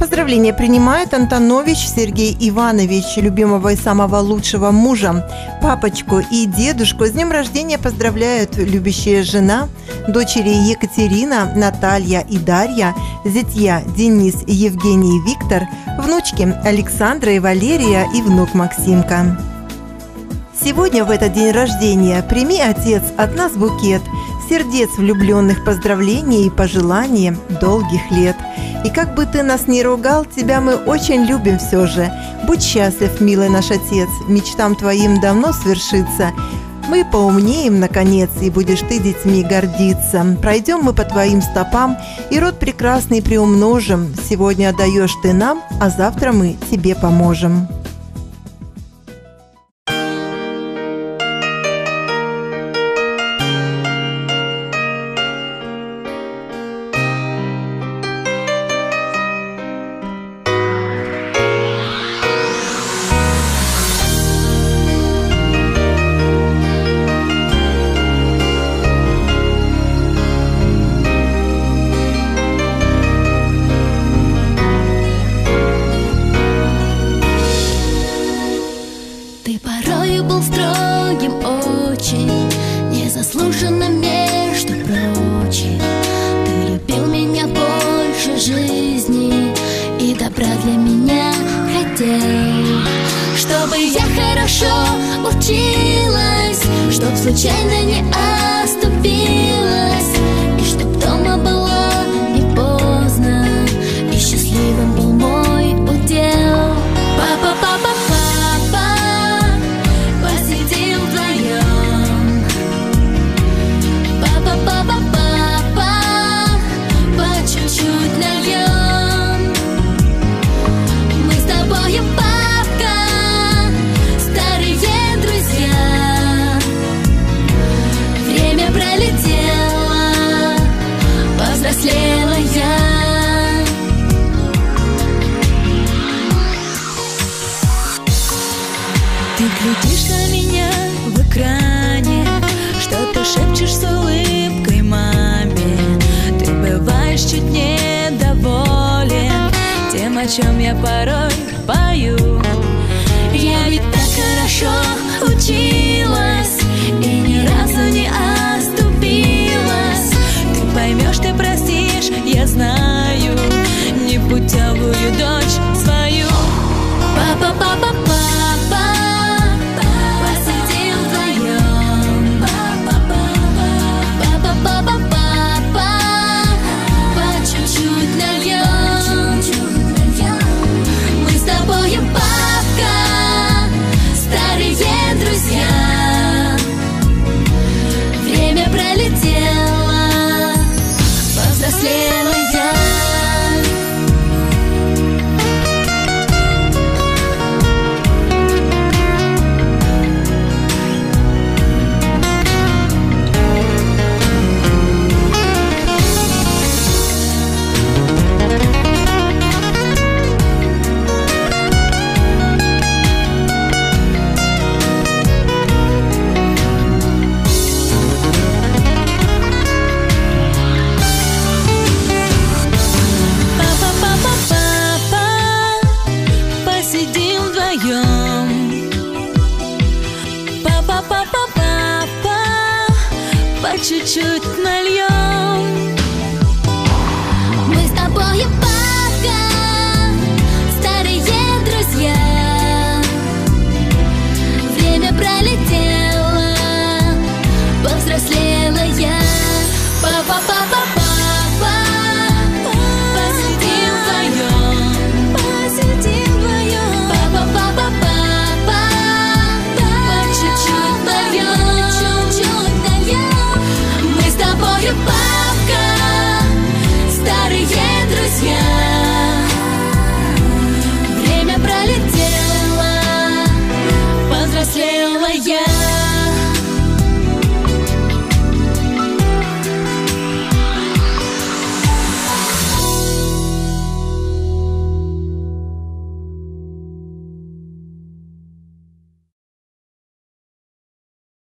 Поздравления принимает Антонович Сергей Иванович, любимого и самого лучшего мужа. Папочку и дедушку с днем рождения поздравляют любящая жена, дочери Екатерина, Наталья и Дарья, зятья Денис, Евгений и Виктор, внучки Александра и Валерия и внук Максимка. Сегодня в этот день рождения прими, отец, от нас букет сердец влюбленных поздравлений и пожеланий долгих лет – и как бы ты нас ни ругал, тебя мы очень любим все же. Будь счастлив, милый наш отец, мечтам твоим давно свершится. Мы поумнеем, наконец, и будешь ты детьми гордиться. Пройдем мы по твоим стопам, и род прекрасный приумножим. Сегодня отдаешь ты нам, а завтра мы тебе поможем. многим очень Незаслуженно, между прочим Ты любил меня больше жизни И добра для меня хотел. Чтобы я хорошо училась Чтоб случайно не ошибалась Глядишь на меня в экране, что ты шепчешь с улыбкой маме. Ты бываешь чуть недоволен тем, о чем я порой пою. sin. вдвоем Папа, папа, папа По чуть-чуть нальем мною старые друзья. Время пролетело, повзрослела я.